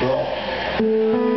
It